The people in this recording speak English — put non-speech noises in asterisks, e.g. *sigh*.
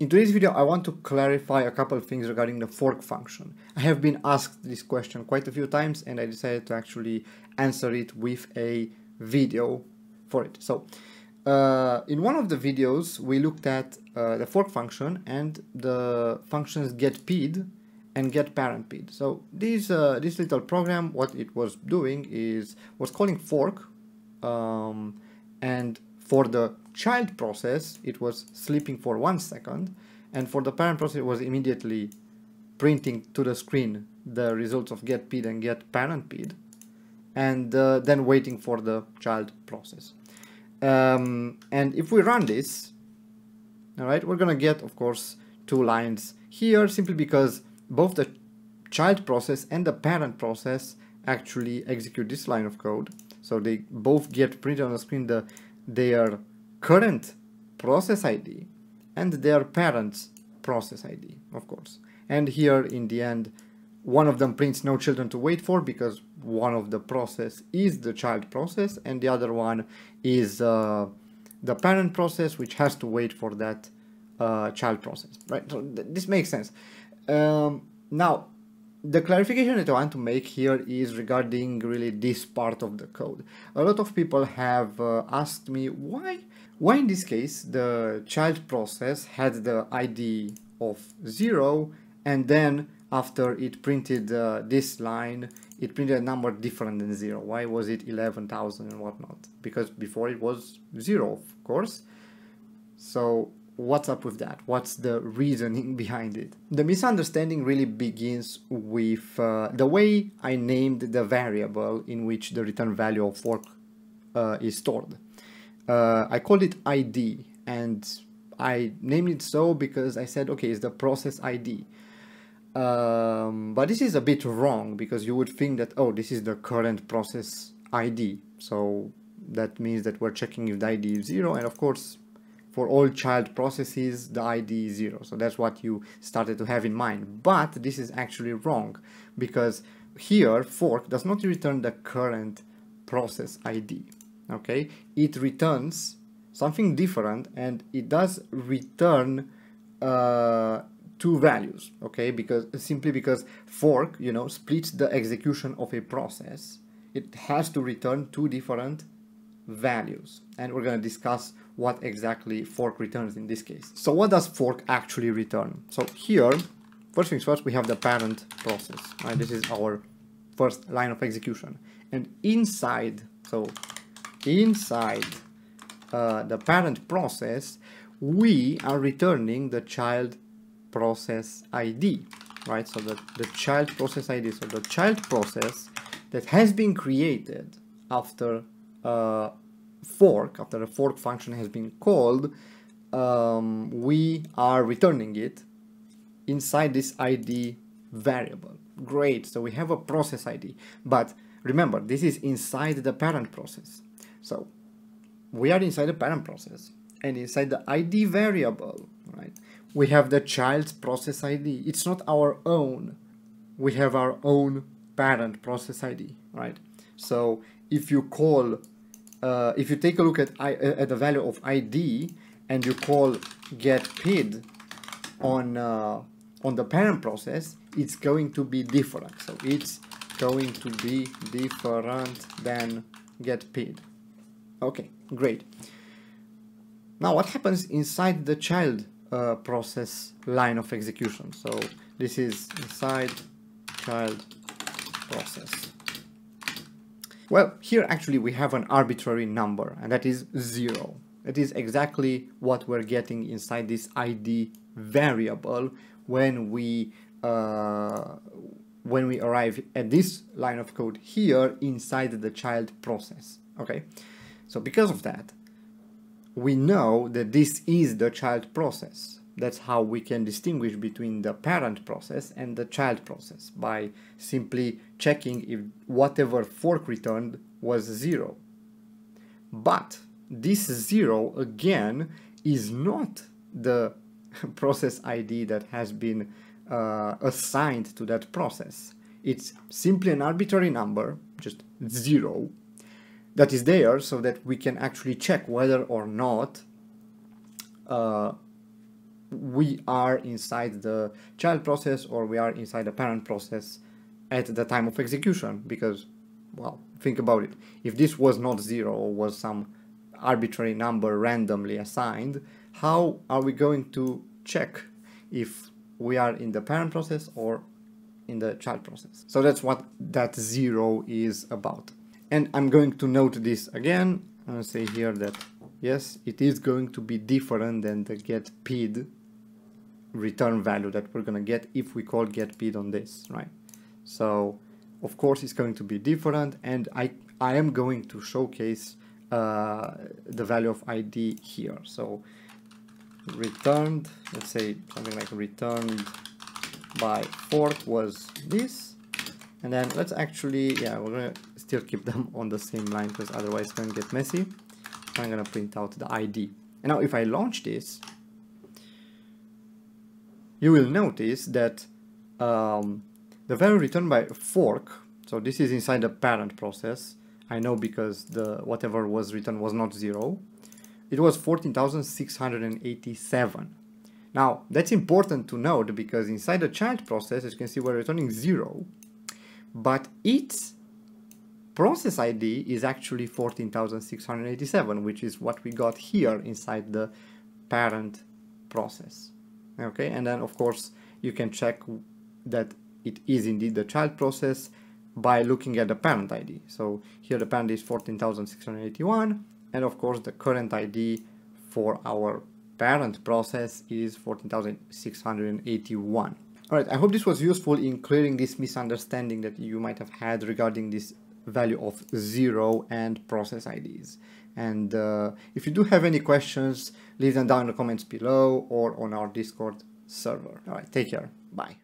In today's video, I want to clarify a couple of things regarding the fork function. I have been asked this question quite a few times and I decided to actually answer it with a video for it. So, uh, in one of the videos, we looked at uh, the fork function and the functions getPid and getParentPid. So this, uh, this little program, what it was doing is, was calling fork um, and for the child process, it was sleeping for one second, and for the parent process, it was immediately printing to the screen the results of getPid and getParentPid, and uh, then waiting for the child process. Um, and if we run this, all right, we're gonna get, of course, two lines here, simply because both the child process and the parent process actually execute this line of code. So they both get printed on the screen the their current process ID and their parent's process ID, of course. And here in the end, one of them prints no children to wait for because one of the process is the child process and the other one is uh, the parent process which has to wait for that uh, child process, right? So th this makes sense. Um, now, the clarification that I want to make here is regarding really this part of the code. A lot of people have uh, asked me why, why in this case the child process had the ID of 0 and then after it printed uh, this line it printed a number different than 0. Why was it 11,000 and whatnot? Because before it was 0 of course. So what's up with that? What's the reasoning *laughs* behind it? The misunderstanding really begins with uh, the way I named the variable in which the return value of fork uh, is stored. Uh, I called it ID and I named it so because I said, okay, it's the process ID. Um, but this is a bit wrong because you would think that, oh, this is the current process ID. So that means that we're checking if the ID is zero. And of course, for all child processes the ID is zero. So that's what you started to have in mind. But this is actually wrong because here fork does not return the current process ID. Okay, it returns something different and it does return uh, two values. Okay, because simply because fork, you know, splits the execution of a process, it has to return two different values and we're going to discuss what exactly fork returns in this case. So what does fork actually return? So here, first things first, we have the parent process, right? This is our first line of execution. And inside, so inside uh, the parent process, we are returning the child process ID, right? So the, the child process ID, so the child process that has been created after uh, fork, after the fork function has been called, um, we are returning it inside this ID variable. Great, so we have a process ID, but remember, this is inside the parent process. So we are inside the parent process, and inside the ID variable, right, we have the child's process ID. It's not our own. We have our own parent process ID, right? So if you call uh, if you take a look at, I, at the value of id and you call get pid on uh, on the parent process, it's going to be different. So it's going to be different than get pid. Okay, great. Now what happens inside the child uh, process line of execution? So this is inside child process. Well, here actually we have an arbitrary number and that is zero. That is exactly what we're getting inside this ID variable when we uh, when we arrive at this line of code here inside the child process. Okay, so because of that, we know that this is the child process. That's how we can distinguish between the parent process and the child process by simply checking if whatever fork returned was zero. But this zero again is not the *laughs* process ID that has been uh, assigned to that process. It's simply an arbitrary number, just zero, that is there so that we can actually check whether or not uh, we are inside the child process or we are inside the parent process at the time of execution. Because well think about it. If this was not zero or was some arbitrary number randomly assigned how are we going to check if we are in the parent process or in the child process? So that's what that zero is about and I'm going to note this again to say here that yes it is going to be different than the get pid return value that we're going to get if we call get pid on this right so of course it's going to be different and I, I am going to showcase uh, the value of ID here. So returned, let's say something like returned by fork was this. And then let's actually, yeah, we're gonna still keep them on the same line because otherwise it's gonna get messy. I'm gonna print out the ID. And now if I launch this, you will notice that um, the value returned by fork, so this is inside the parent process, I know because the whatever was returned was not zero, it was 14,687. Now, that's important to note because inside the child process, as you can see, we're returning zero, but its process ID is actually 14,687, which is what we got here inside the parent process. Okay, and then of course you can check that it is indeed the child process by looking at the parent ID. So here the parent is 14,681 and of course the current ID for our parent process is 14,681. Alright, I hope this was useful in clearing this misunderstanding that you might have had regarding this value of zero and process IDs. And uh, if you do have any questions, leave them down in the comments below or on our Discord server. Alright, take care. Bye.